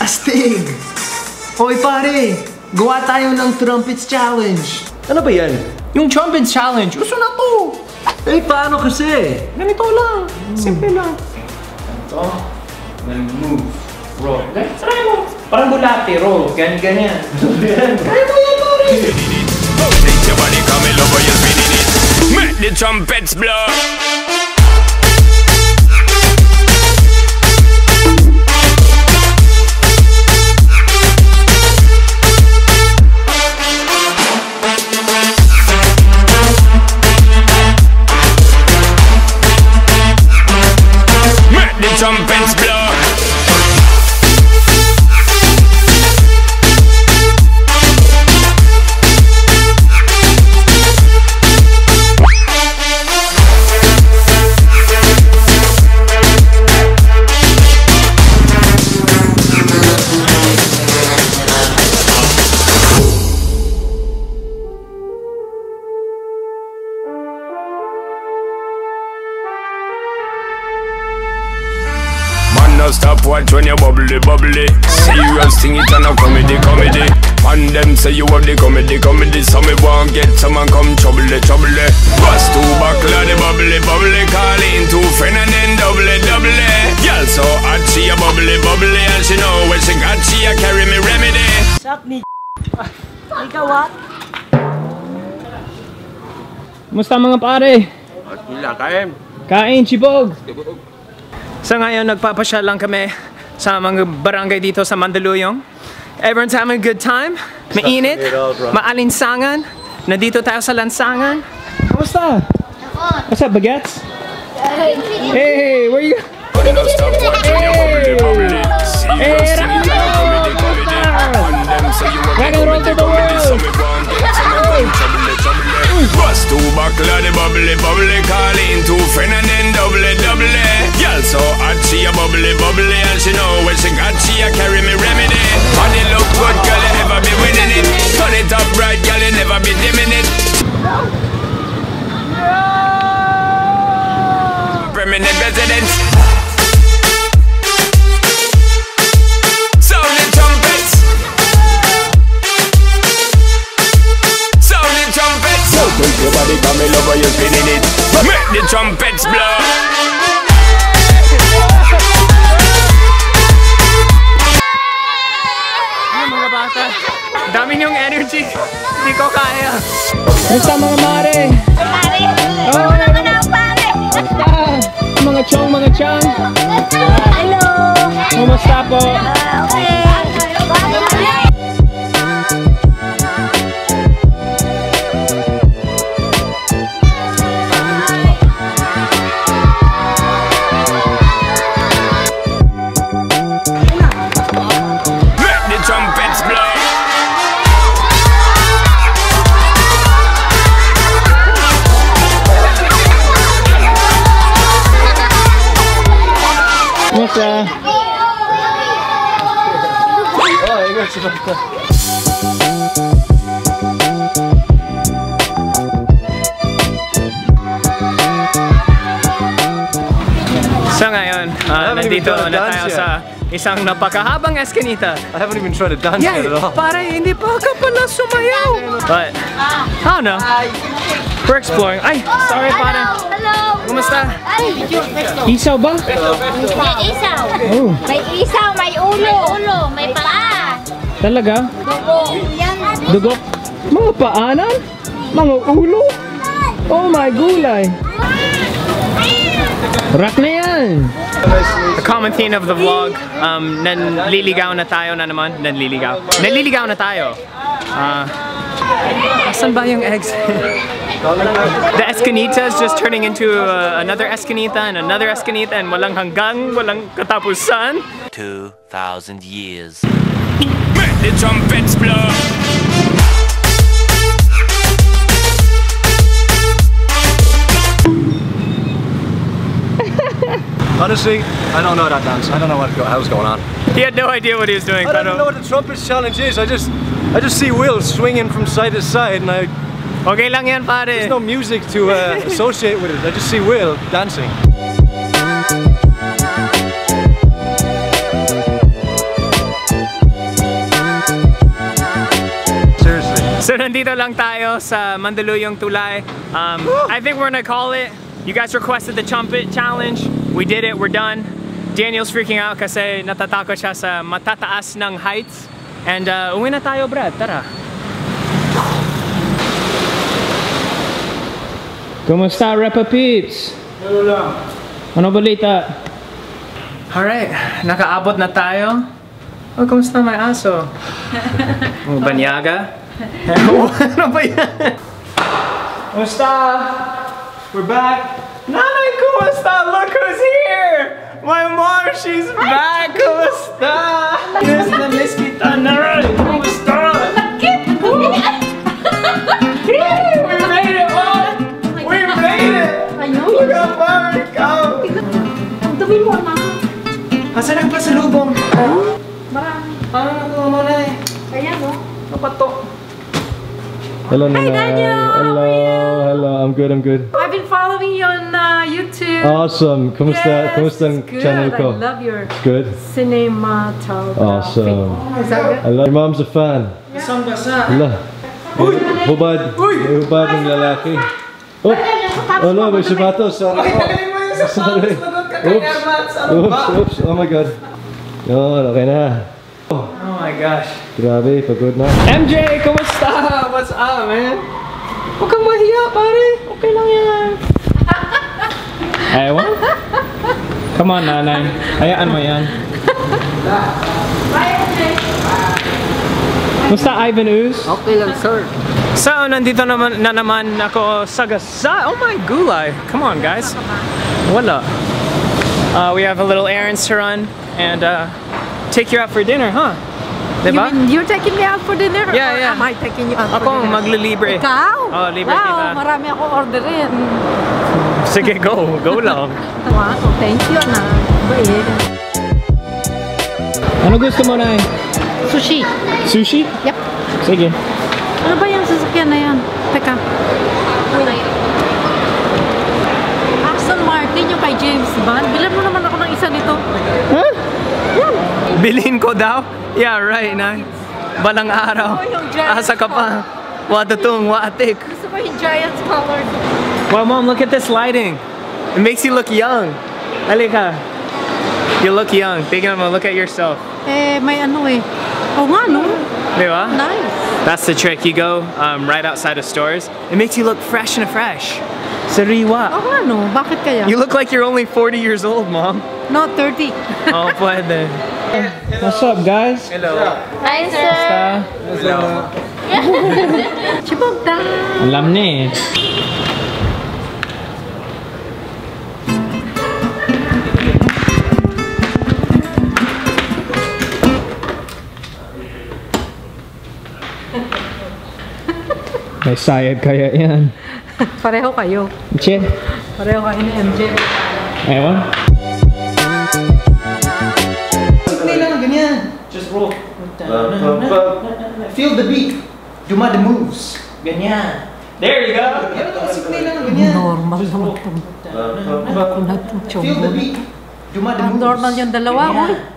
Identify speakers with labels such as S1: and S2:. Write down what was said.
S1: Astig! Hoy pare, gawa tayo ng trumpets challenge.
S2: Ano ba yan?
S1: Yung trumpets challenge, uso na to.
S2: Eh, paano kasi?
S1: Ganito lang, simple lang.
S3: Ito. Then move. Roll. Try mo. Parang bulate, roll. Ganyan, ganyan.
S1: Kaya mo yan pare!
S4: Take your body, come in over, you're spinning it. Make the trumpets blow. Watch when you bubbly, bubbly. Serious thing, it and a comedy, comedy. And them say you have the comedy, comedy. So me want get someone come trouble, trouble. Bust two buckle of the bubbly, bubbly. Call in two friend and then double, double. Girl so hot, she a bubbly, bubbly. And she know when she got, she a carry me remedy.
S5: Sak ni Ikaw ah.
S3: Musta mga pare?
S2: Wala, kain.
S3: Kain, chibog! So ngayon, nagpapasyal lang kami sa mga barangay dito sa Mandaluyong. Everyone's having a good time. Mainit,
S2: it all, bro.
S3: maalinsangan. Nandito tayo sa lansangan. Kamusta? What's up, bagets? Hey, where you?
S4: Man, no stop watch when you bubbly, bubbly. Serious thing, it and a comedy, comedy. And them say you have
S3: Rock
S4: the
S3: and roll
S4: comedy,
S3: to the
S4: comedy. So
S3: world.
S4: Bust two buckle of the bubbly, bubbly. Call in two friend and then double, double. Girl so hot, she a bubbly, bubbly. And she know when she got, she a carry me remedy. It look good, girl, you ever be winning it. Turn it up right, girl, you never be dimming it. Permanent residence.
S3: Mga bata? Dami niyong energy. Hindi ko kaya. Musta mga mare?
S5: Pare.
S3: Oh,
S5: Ano na pare?
S3: Ah, mga chong, mga chang.
S5: Hello.
S3: Kumusta po?
S5: Ah, Okay.
S3: Ah,
S2: a
S3: na tayo
S2: yet.
S3: sa isang napakahabang eskinita.
S2: I haven't even tried to dance
S3: Yeah,
S2: yet at all.
S3: pare, hindi pa ka pala sumayaw. But, I don't know. We're exploring. Ay, sorry pare.
S5: Hello.
S3: Kumusta?
S5: Ay,
S3: Isaw ba?
S5: may isaw.
S3: Oh,
S5: May isaw, may ulo. ulo, may paa.
S3: talaga?
S5: Dugo. Yan.
S3: Dugo? Mga paanan? Mga ulo? Oh my gulay! Rock na yan! The common theme of the vlog, um, nanliligaw na tayo na naman. Nanliligaw. Nanliligaw na tayo. Ah, asan ba yung eggs? the Escanita is just turning into uh, another Escanita and another Escanita and walang hanggang, walang katapusan.
S6: 2,000 years.
S4: Make the trumpets blow.
S2: Honestly, I don't know that dance. I don't know what hell's going on.
S3: He had no idea what he was doing.
S2: I don't know what the trumpet challenge is. I just, I just see Wil swinging from side to side, and I.
S3: Okay lang yan, pare.
S2: There's no music to uh, associate with it. I just see Wil dancing.
S3: So nandito lang tayo sa Mandaluyong Tulay. Um, I think we're gonna call it. You guys requested the trumpet challenge. We did it. We're done. Daniel's freaking out kasi natatakot siya sa matataas ng heights. And uh, uwi na tayo, Brad. Tara. Kumusta, Repa Peeps? Ano lang. Ano balita? Alright, nakaabot na tayo. Oh, kumusta may aso? Oh, banyaga? ano ba yan? Kumusta? We're back. Nanay, kumusta? Look who's here! My mom, she's back! Kumusta? Miss na miss kita na rin! Kumusta? We made it, Mom! We made it! Look how far we come!
S5: Ang dumi mo na.
S3: Asan ang pasalubong?
S5: Marami.
S3: Ano nakuha mo na eh?
S5: Kaya no?
S3: Kapato.
S2: Hello, Hi,
S7: Daniel.
S2: Hello,
S7: How are you?
S2: hello. I'm good. I'm good.
S7: I've been following you on YouTube.
S2: Awesome. Kumusta?
S7: Yes,
S2: Kumusta ang
S7: it's good.
S2: channel ko?
S7: I love your
S2: Good.
S7: cinematography.
S2: Awesome.
S7: Is that good?
S2: I love. Your mom's a fan.
S3: Isang basa.
S2: Hala. Hubad. May hubad ng lalaki. Oh, oh no, may sapatos. Sorry po.
S3: Galing mo yung sapatos.
S2: Sorry.
S3: Lagot ka kay
S2: Oops. Oops, oops. Oh my God. Yun, okay na.
S3: Oh my gosh.
S2: Grabe, pagod na.
S3: MJ, kumusta? What's up, man? Huwag kang mahiya, pare. Okay lang yan. Ewan? Come on, nanay. Hayaan mo yan. Kumusta, Ivan Ooze?
S1: Okay lang, sir.
S3: So, nandito naman na naman ako sa gasa. Oh my gulay. Come on, guys. Wala. Uh, we have a little errands to run and uh, take you out for dinner, huh?
S7: You mean you're taking me out for dinner?
S3: Yeah,
S7: or
S3: yeah.
S7: am I taking you out for
S3: Ako ang
S7: dinner?
S3: maglilibre.
S7: Ikaw?
S3: Oh, libre
S7: wow,
S3: kita.
S7: marami ako orderin.
S3: Sige, go. Go lang.
S7: Wow, thank you, anak. Bait.
S3: Ano gusto mo na
S7: Sushi.
S3: Sushi?
S7: Yep.
S3: Sige.
S7: Ano ba yung sasakyan na yan? Teka. Aston Martin yung kay James Bond. Bilan mo naman ako ng isa nito.
S3: Bilhin ko daw? Yeah, right, na. Balang araw.
S7: Oh,
S3: Asa ka pa. Watatung, watik.
S7: Gusto ko yung Giants colored.
S3: Well, mom, look at this lighting. It makes you look young. Halika. You look young. Tingnan mo, look at yourself.
S7: Eh, may ano eh. Oo nga, no?
S3: Di ba?
S7: Nice.
S3: That's the trick. You go um, right outside of stores. It makes you look fresh and fresh. Sariwa.
S7: Oo nga, no? Bakit kaya?
S3: You look like you're only 40 years old, mom.
S7: No, 30.
S3: Oh, pwede. What's up, guys? Hello.
S5: Hi, sir.
S3: Hello.
S7: Chibogda.
S3: Alam ni. May sayad kaya yan.
S7: Pareho kayo.
S3: Che,
S7: Pareho kayo ni MJ.
S3: ewan. Roll.
S1: Feel the beat. Duma the moves.
S3: Ganyan. There you go.
S7: Normal naman itong.
S1: Feel the beat. Duma the moves.
S7: normal yung dalawa, uy.